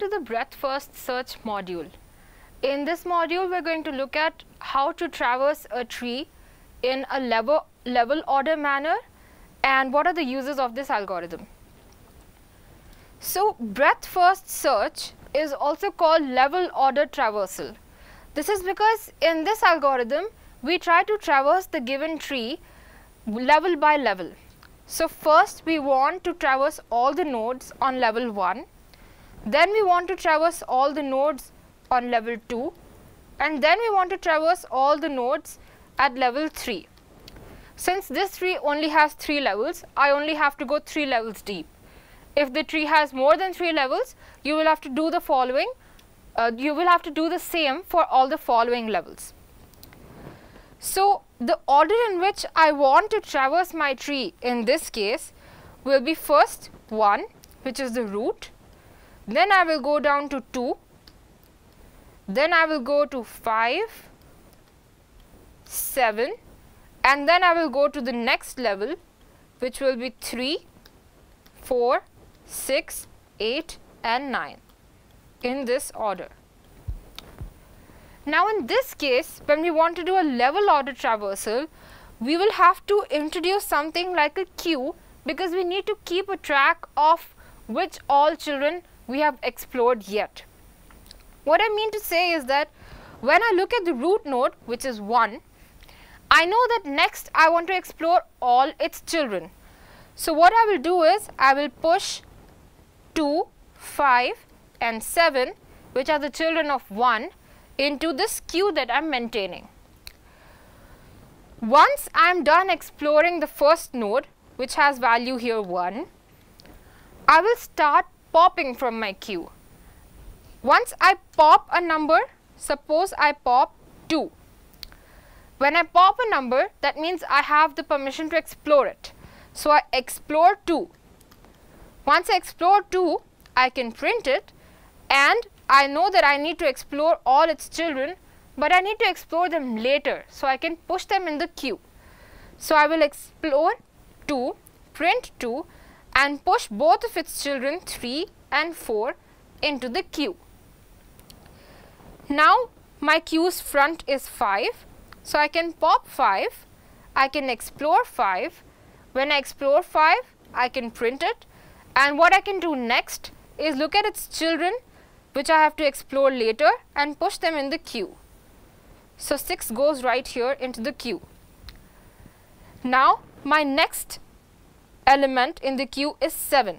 to the breadth first search module. In this module, we're going to look at how to traverse a tree in a level, level order manner and what are the uses of this algorithm. So, breadth first search is also called level order traversal. This is because in this algorithm, we try to traverse the given tree level by level. So, first we want to traverse all the nodes on level 1 then we want to traverse all the nodes on level 2 and then we want to traverse all the nodes at level 3. Since this tree only has 3 levels, I only have to go 3 levels deep. If the tree has more than 3 levels, you will have to do the following, uh, you will have to do the same for all the following levels. So, the order in which I want to traverse my tree in this case will be first 1 which is the root, then I will go down to 2, then I will go to 5, 7 and then I will go to the next level which will be 3, 4, 6, 8 and 9 in this order. Now in this case when we want to do a level order traversal we will have to introduce something like a queue because we need to keep a track of which all children we have explored yet. What I mean to say is that when I look at the root node which is 1, I know that next I want to explore all its children. So, what I will do is I will push 2, 5 and 7 which are the children of 1 into this queue that I am maintaining. Once I am done exploring the first node which has value here 1, I will start popping from my queue. Once I pop a number, suppose I pop 2. When I pop a number, that means I have the permission to explore it. So, I explore 2. Once I explore 2, I can print it and I know that I need to explore all its children, but I need to explore them later. So, I can push them in the queue. So, I will explore 2, print 2 and push both of its children 3 and 4 into the queue. Now, my queue's front is 5. So, I can pop 5, I can explore 5. When I explore 5, I can print it and what I can do next is look at its children which I have to explore later and push them in the queue. So, 6 goes right here into the queue. Now, my next element in the queue is 7.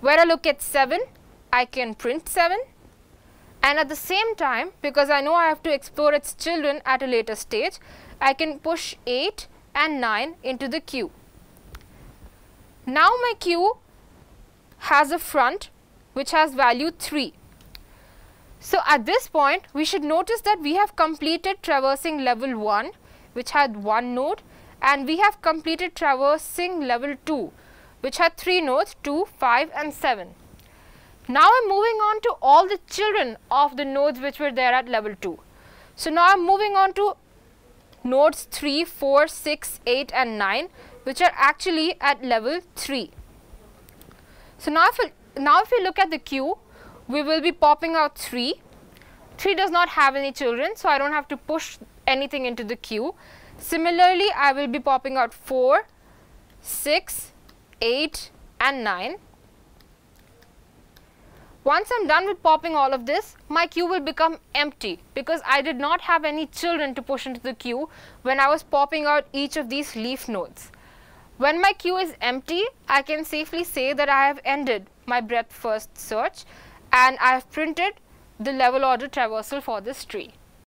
Where I look at 7, I can print 7 and at the same time because I know I have to explore its children at a later stage, I can push 8 and 9 into the queue. Now my queue has a front which has value 3. So at this point we should notice that we have completed traversing level 1 which had one node and we have completed traversing level 2 which had 3 nodes 2, 5 and 7. Now I am moving on to all the children of the nodes which were there at level 2. So now I am moving on to nodes 3, 4, 6, 8 and 9 which are actually at level 3. So now if, we, now if we look at the queue, we will be popping out 3. 3 does not have any children, so I do not have to push anything into the queue. Similarly, I will be popping out 4, 6, 8 and 9. Once I am done with popping all of this, my queue will become empty because I did not have any children to push into the queue when I was popping out each of these leaf nodes. When my queue is empty, I can safely say that I have ended my breadth first search and I have printed the level order traversal for this tree.